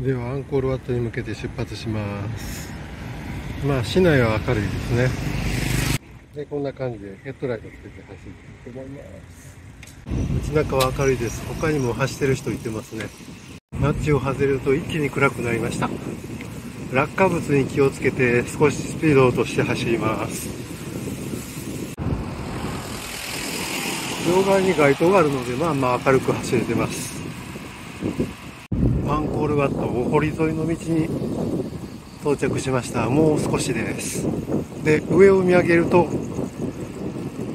ではアンコールワットに向けて出発します。まあ市内は明るいですね。でこんな感じでヘッドライトつけて走っていきたいと思います。街中は明るいです。他にも走ってる人いてますね。街を外れると一気に暗くなりました。落下物に気をつけて少しスピードを落として走ります。両側に街灯があるのでまあまあ明るく走れてます。アンコールワット大堀沿いの道に到着しました。もう少しです。で上を見上げると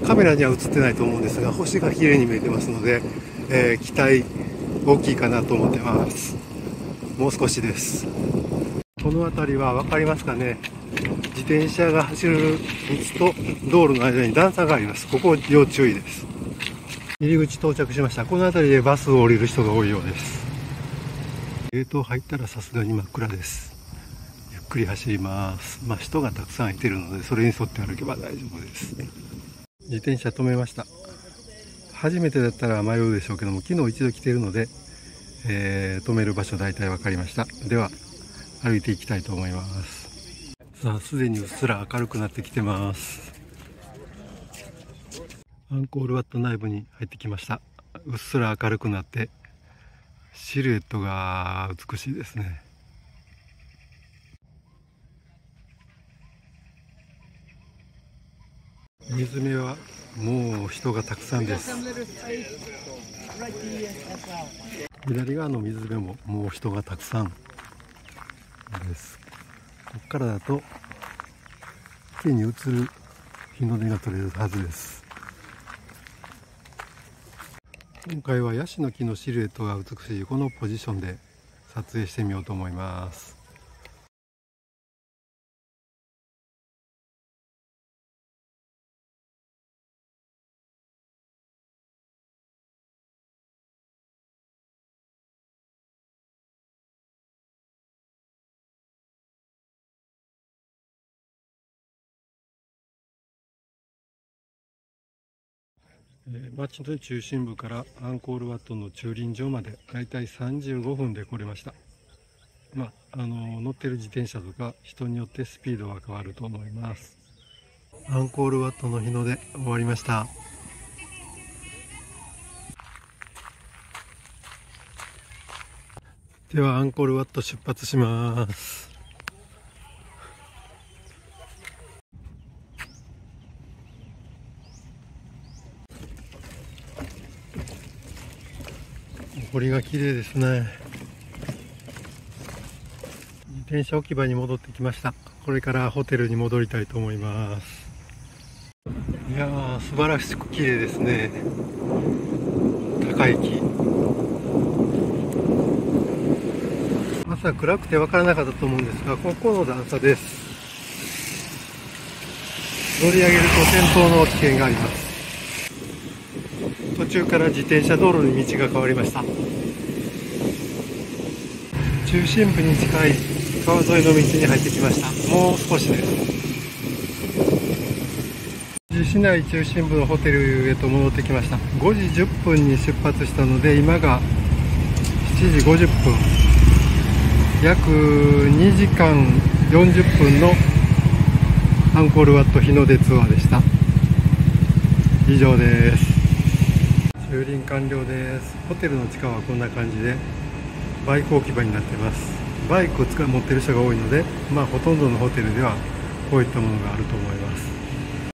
カメラには映ってないと思うんですが星が綺麗に見えてますので、えー、期待大きいかなと思ってます。もう少しです。この辺りは分かりますかね。自転車が走る道と道路の間に段差があります。ここ要注意です。入り口到着しました。この辺りでバスを降りる人が多いようです。ゲート入ったらさすがに真っ暗です。ゆっくり走ります。まあ人がたくさんいてるのでそれに沿って歩けば大丈夫です。自転車止めました。初めてだったら迷うでしょうけども昨日一度来ているので、えー、止める場所大体分かりました。では歩いていきたいと思います。さあすでにうっすら明るくなってきてます。アンコールワット内部に入ってきました。うっすら明るくなってシルエットが美しいですね。水辺はもう人がたくさんです。左側の水辺ももう人がたくさんです。ここからだと池に映る日の出が取れるはずです。今回はヤシの木のシルエットが美しいこのポジションで撮影してみようと思います。町の中心部からアンコールワットの駐輪場までだいたい35分で来れました。まあ、あの乗ってる自転車とか人によってスピードは変わると思います。アンコールワットの日の出終わりました。ではアンコールワット出発します。堀が綺麗ですね。自転車置き場に戻ってきました。これからホテルに戻りたいと思います。いやー素晴らしく綺麗ですね。高い木。朝暗くて分からなかったと思うんですがここの段差です。乗り上げると転倒の危険があります。中から自転車道路に道が変わりました。中心部に近い川沿いの道に入ってきました。もう少しです。市内中心部のホテルへと戻ってきました。5時10分に出発したので今が7時50分。約2時間40分のアンコールワット日の出ツアーでした。以上です。駐輪完了です。ホテルの地下はこんな感じでバイク置き場になってます。バイクを使持ってる人が多いのでまあほとんどのホテルではこういったものがあると思います。